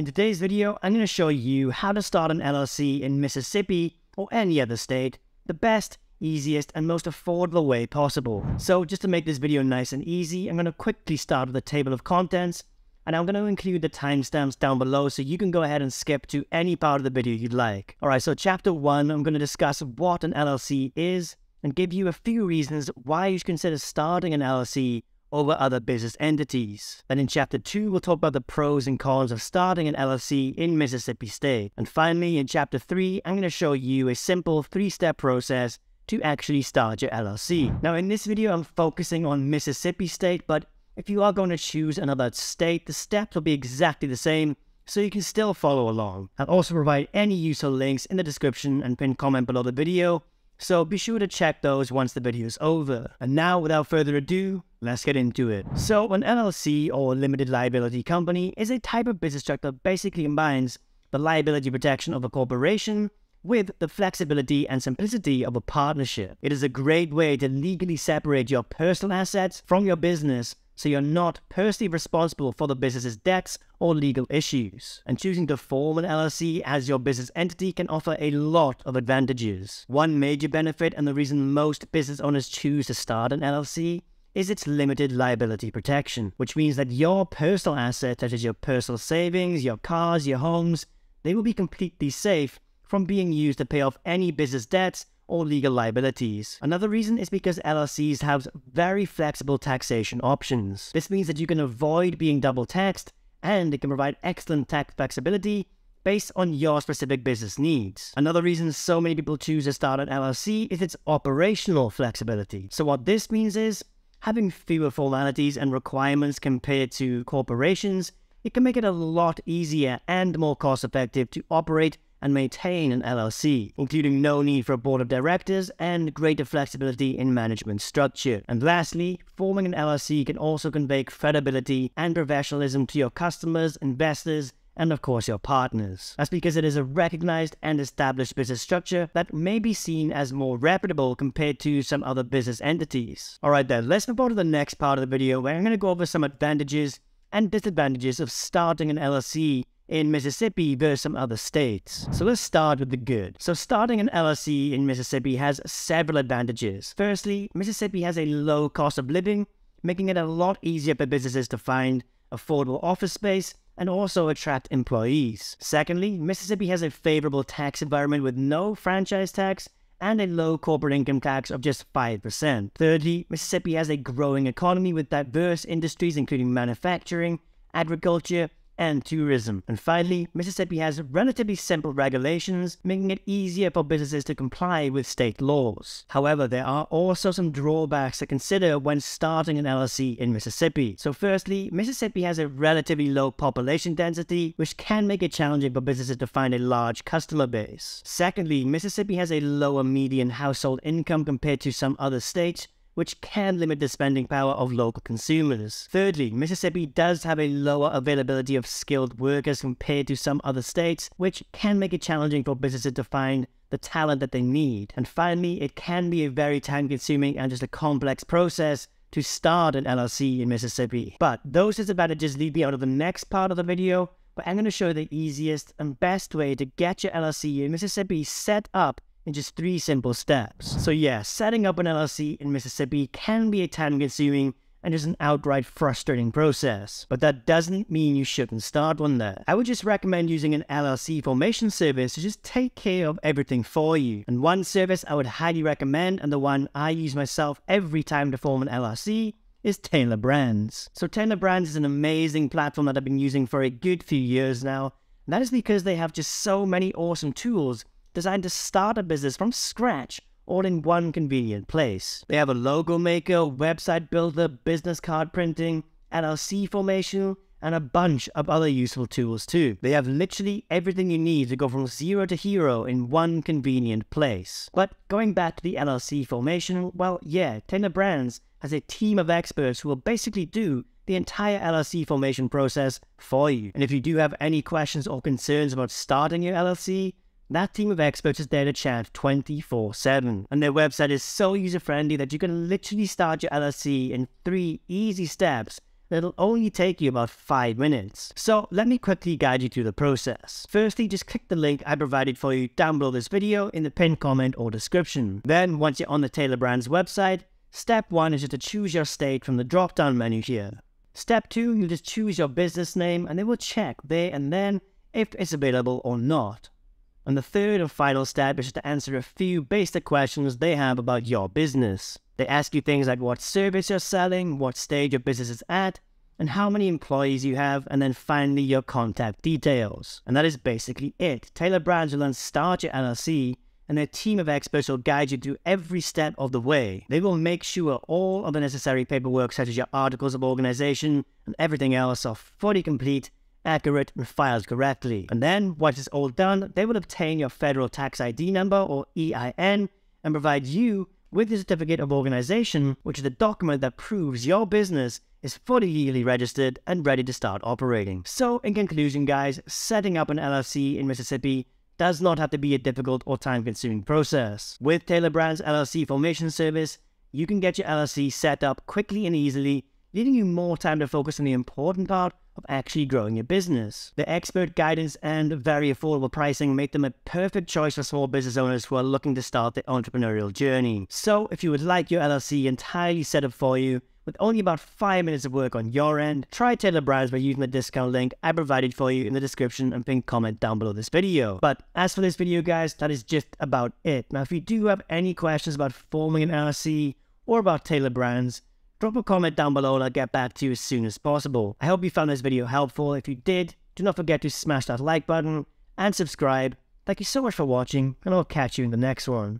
In today's video, I'm going to show you how to start an LLC in Mississippi or any other state the best, easiest, and most affordable way possible. So just to make this video nice and easy, I'm going to quickly start with a table of contents and I'm going to include the timestamps down below so you can go ahead and skip to any part of the video you'd like. Alright, so chapter 1, I'm going to discuss what an LLC is and give you a few reasons why you should consider starting an LLC over other business entities. Then in chapter 2, we'll talk about the pros and cons of starting an LLC in Mississippi State. And finally, in chapter 3, I'm going to show you a simple three-step process to actually start your LLC. Now in this video, I'm focusing on Mississippi State, but if you are going to choose another state, the steps will be exactly the same, so you can still follow along. I'll also provide any useful links in the description and pinned comment below the video, so be sure to check those once the video is over. And now, without further ado, let's get into it. So an LLC or limited liability company is a type of business structure that basically combines the liability protection of a corporation with the flexibility and simplicity of a partnership. It is a great way to legally separate your personal assets from your business so you're not personally responsible for the business's debts or legal issues. And choosing to form an LLC as your business entity can offer a lot of advantages. One major benefit and the reason most business owners choose to start an LLC is its limited liability protection, which means that your personal assets, such as your personal savings, your cars, your homes, they will be completely safe from being used to pay off any business debts or legal liabilities. Another reason is because LLCs have very flexible taxation options. This means that you can avoid being double taxed and it can provide excellent tax flexibility based on your specific business needs. Another reason so many people choose to start an LLC is its operational flexibility. So what this means is having fewer formalities and requirements compared to corporations, it can make it a lot easier and more cost effective to operate and maintain an LLC, including no need for a board of directors and greater flexibility in management structure. And lastly, forming an LLC can also convey credibility and professionalism to your customers, investors, and of course your partners. That's because it is a recognized and established business structure that may be seen as more reputable compared to some other business entities. Alright then, let's move on to the next part of the video where I'm going to go over some advantages and disadvantages of starting an LLC in Mississippi versus some other states. So let's start with the good. So starting an LLC in Mississippi has several advantages. Firstly, Mississippi has a low cost of living, making it a lot easier for businesses to find affordable office space and also attract employees. Secondly, Mississippi has a favorable tax environment with no franchise tax and a low corporate income tax of just 5%. Thirdly, Mississippi has a growing economy with diverse industries including manufacturing, agriculture, and tourism. And finally, Mississippi has relatively simple regulations, making it easier for businesses to comply with state laws. However, there are also some drawbacks to consider when starting an LLC in Mississippi. So firstly, Mississippi has a relatively low population density, which can make it challenging for businesses to find a large customer base. Secondly, Mississippi has a lower median household income compared to some other states, which can limit the spending power of local consumers. Thirdly, Mississippi does have a lower availability of skilled workers compared to some other states, which can make it challenging for businesses to find the talent that they need. And finally, it can be a very time consuming and just a complex process to start an LLC in Mississippi. But those disadvantages lead me out of the next part of the video, but I'm going to show the easiest and best way to get your LLC in Mississippi set up in just three simple steps. So yeah, setting up an LLC in Mississippi can be a time-consuming and is an outright frustrating process. But that doesn't mean you shouldn't start one there. I would just recommend using an LLC formation service to just take care of everything for you. And one service I would highly recommend, and the one I use myself every time to form an LLC, is Tailor Brands. So Tailor Brands is an amazing platform that I've been using for a good few years now. And that is because they have just so many awesome tools designed to start a business from scratch all in one convenient place. They have a logo maker, website builder, business card printing, LLC formation, and a bunch of other useful tools too. They have literally everything you need to go from zero to hero in one convenient place. But going back to the LLC formation, well, yeah, Tailor Brands has a team of experts who will basically do the entire LLC formation process for you. And if you do have any questions or concerns about starting your LLC, that team of experts is there to chat 24 7, and their website is so user friendly that you can literally start your LLC in three easy steps It'll only take you about 5 minutes. So let me quickly guide you through the process. Firstly, just click the link I provided for you down below this video in the pinned comment or description. Then once you're on the Tailor Brands website, step 1 is just to choose your state from the drop down menu here. Step 2, you'll just choose your business name and they will check there and then if it's available or not. And the third and final step is to answer a few basic questions they have about your business. They ask you things like what service you're selling, what stage your business is at, and how many employees you have, and then finally your contact details. And that is basically it. Tailor Brands will then start your LLC, and their team of experts will guide you through every step of the way. They will make sure all of the necessary paperwork, such as your articles of organization and everything else, are fully complete accurate, and filed correctly. And then, once it's all done, they will obtain your federal tax ID number or EIN and provide you with the certificate of organization, which is the document that proves your business is fully legally registered and ready to start operating. So, in conclusion, guys, setting up an LLC in Mississippi does not have to be a difficult or time consuming process. With Tailor Brands LLC Formation Service, you can get your LLC set up quickly and easily, leaving you more time to focus on the important part of actually growing your business. The expert guidance and very affordable pricing make them a perfect choice for small business owners who are looking to start their entrepreneurial journey. So if you would like your LLC entirely set up for you, with only about 5 minutes of work on your end, try Tailor Brands by using the discount link I provided for you in the description and pinned comment down below this video. But as for this video guys, that is just about it. Now if you do have any questions about forming an LLC or about Tailor Brands, Drop a comment down below and I'll get back to you as soon as possible. I hope you found this video helpful. If you did, do not forget to smash that like button and subscribe. Thank you so much for watching and I'll catch you in the next one.